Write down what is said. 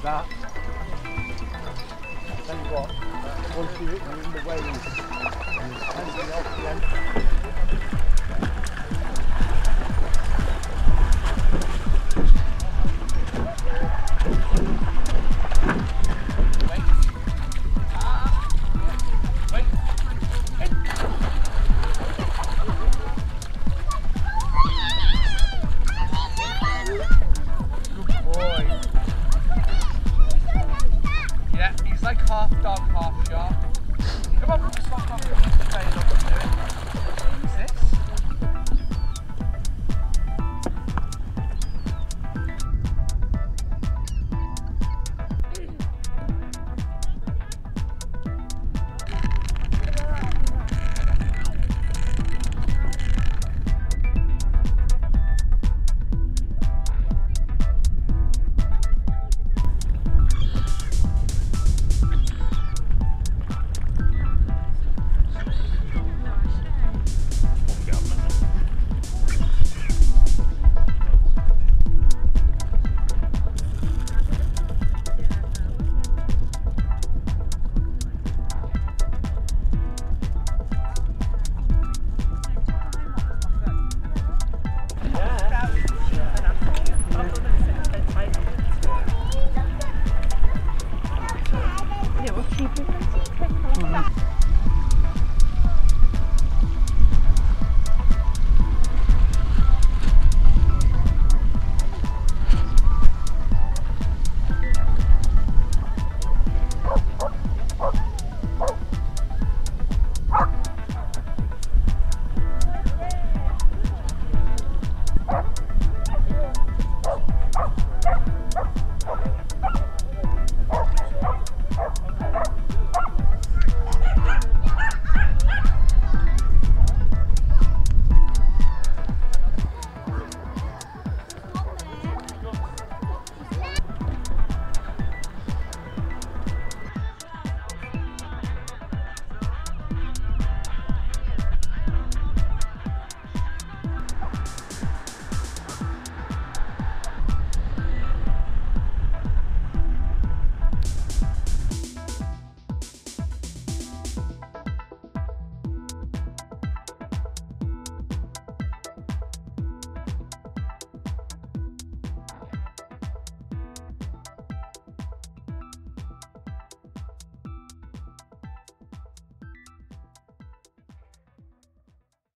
that. I'll tell you what, once you're in the way, anything else, the end. Half ja. Guck mal, wo ist Afterpass? Sechs?